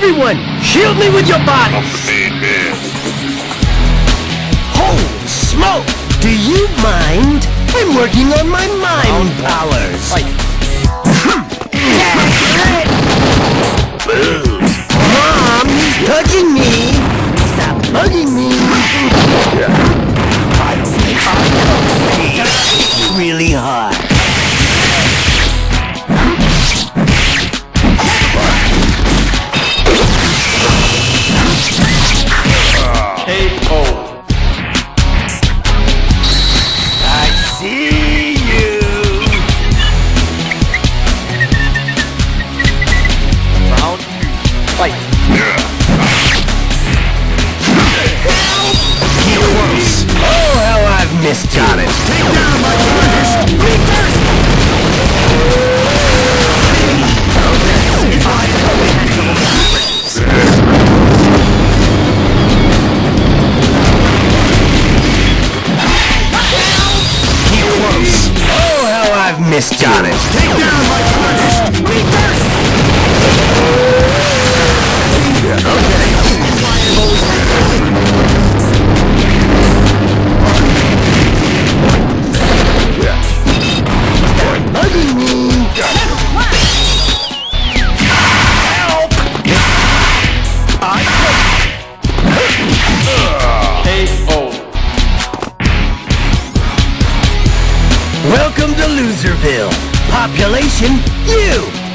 Everyone, shield me with your body! Holy smoke! Do you mind? I'm working on my mind powers. I see you! Round two. Fight. Oh, how I've missed it! Take down how Welcome to Loserville. Population, you.